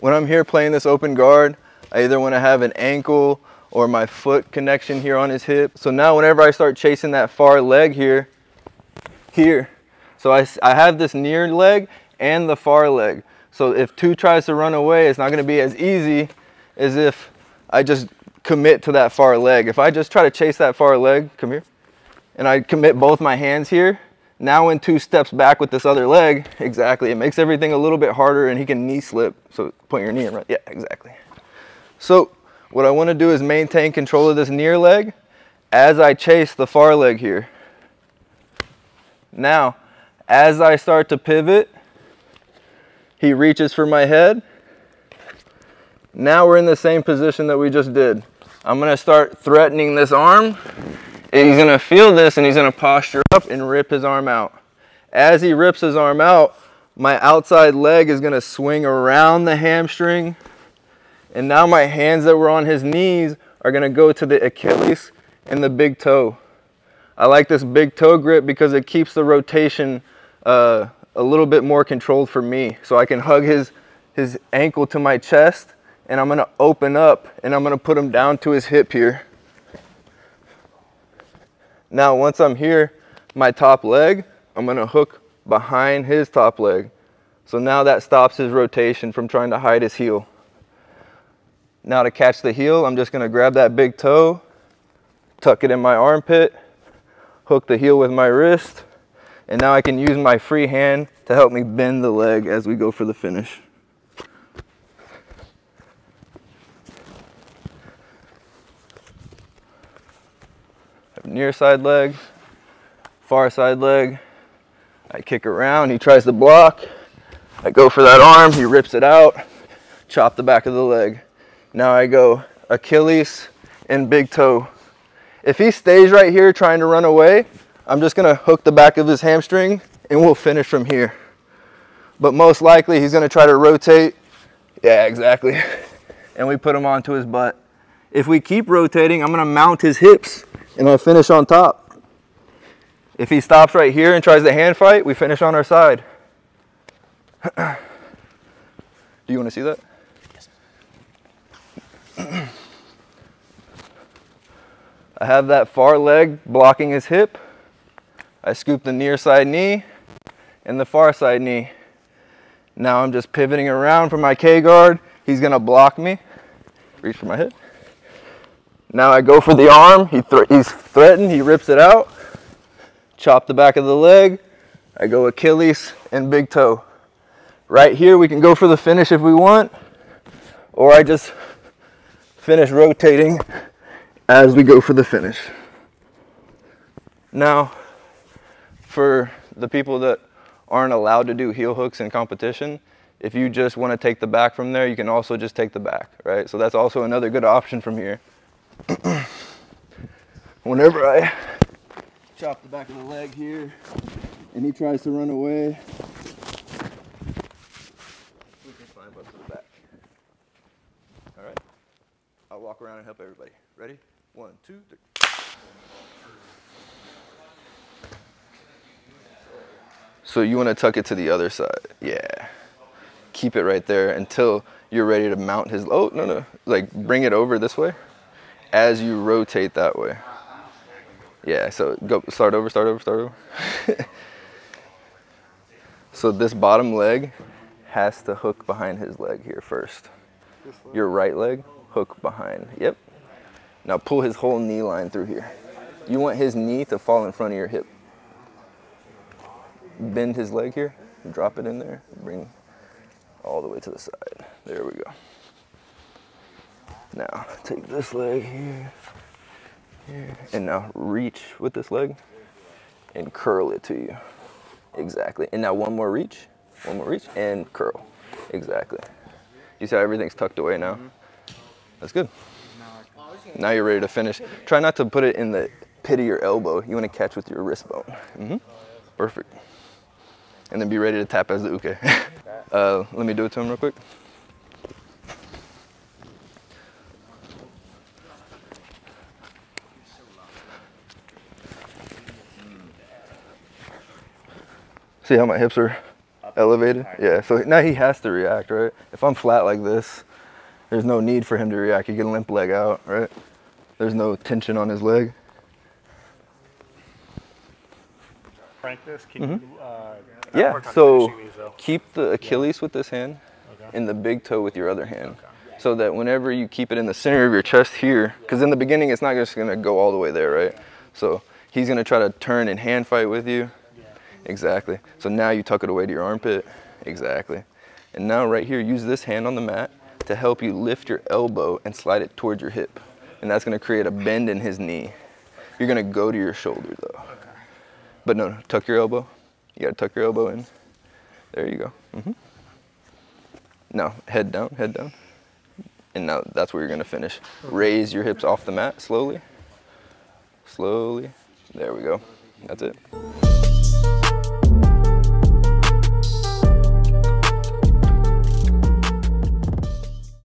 When I'm here playing this open guard, I either want to have an ankle or my foot connection here on his hip. So now whenever I start chasing that far leg here, here, so I, I have this near leg and the far leg. So if two tries to run away, it's not going to be as easy as if I just commit to that far leg. If I just try to chase that far leg, come here, and I commit both my hands here, now when two steps back with this other leg, exactly, it makes everything a little bit harder and he can knee slip. So point your knee in right, yeah, exactly. So what I wanna do is maintain control of this near leg as I chase the far leg here. Now, as I start to pivot, he reaches for my head. Now we're in the same position that we just did. I'm gonna start threatening this arm. He's gonna feel this and he's gonna posture up and rip his arm out. As he rips his arm out, my outside leg is gonna swing around the hamstring. And now my hands that were on his knees are gonna go to the Achilles and the big toe. I like this big toe grip because it keeps the rotation uh, a little bit more controlled for me. So I can hug his, his ankle to my chest and I'm gonna open up and I'm gonna put him down to his hip here. Now, once I'm here, my top leg, I'm gonna hook behind his top leg. So now that stops his rotation from trying to hide his heel. Now to catch the heel, I'm just gonna grab that big toe, tuck it in my armpit, hook the heel with my wrist, and now I can use my free hand to help me bend the leg as we go for the finish. Near side leg, far side leg. I kick around, he tries to block. I go for that arm, he rips it out, chop the back of the leg. Now I go Achilles and big toe. If he stays right here trying to run away, I'm just gonna hook the back of his hamstring and we'll finish from here. But most likely he's gonna try to rotate. Yeah, exactly. And we put him onto his butt. If we keep rotating, I'm gonna mount his hips and I'll finish on top. If he stops right here and tries to hand fight, we finish on our side. Do you wanna see that? I have that far leg blocking his hip. I scoop the near side knee and the far side knee. Now I'm just pivoting around for my K guard. He's gonna block me. Reach for my hip. Now I go for the arm. He he's threatened. He rips it out. Chop the back of the leg. I go Achilles and big toe. Right here, we can go for the finish if we want, or I just finish rotating as we go for the finish. Now, for the people that aren't allowed to do heel hooks in competition, if you just want to take the back from there, you can also just take the back, right? So that's also another good option from here. Whenever I chop the back of the leg here and he tries to run away, we can climb up to the back. All right? I'll walk around and help everybody. Ready? One, two, three. So you want to tuck it to the other side. Yeah. Keep it right there until you're ready to mount his, oh, no, no. Like bring it over this way as you rotate that way. Yeah, so go, start over, start over, start over. so this bottom leg has to hook behind his leg here first. Your right leg, hook behind, yep. Now pull his whole knee line through here. You want his knee to fall in front of your hip bend his leg here, drop it in there, bring all the way to the side. There we go. Now take this leg here, here, and now reach with this leg and curl it to you. Exactly. And now one more reach, one more reach, and curl. Exactly. You see how everything's tucked away now? That's good. Now you're ready to finish. Try not to put it in the pit of your elbow. You want to catch with your wrist bone. Mm -hmm. Perfect and then be ready to tap as the uke. uh, let me do it to him real quick. See how my hips are Elevated? Yeah, so now he has to react, right? If I'm flat like this, there's no need for him to react. He can limp leg out, right? There's no tension on his leg. Frank this? Can you, uh, Mm-hmm. Yeah, so keep the Achilles with this hand Okay. and the big toe with your other hand. So that whenever you keep it in the center of your chest here, because in the beginning it's not just gonna go all the way there, right? So he's gonna try to turn and hand fight with you. Exactly. So now you tuck it away to your armpit. Exactly. And now right here, use this hand on the mat to help you lift your elbow and slide it towards your hip. And that's gonna create a bend in his knee. You're gonna go to your shoulder though. Okay. But no, no, tuck your elbow. You gotta tuck your elbow in. There you go. Mm -hmm. Now, head down, head down. And now that's where you're gonna finish. Raise your hips off the mat slowly. Slowly. There we go. That's it.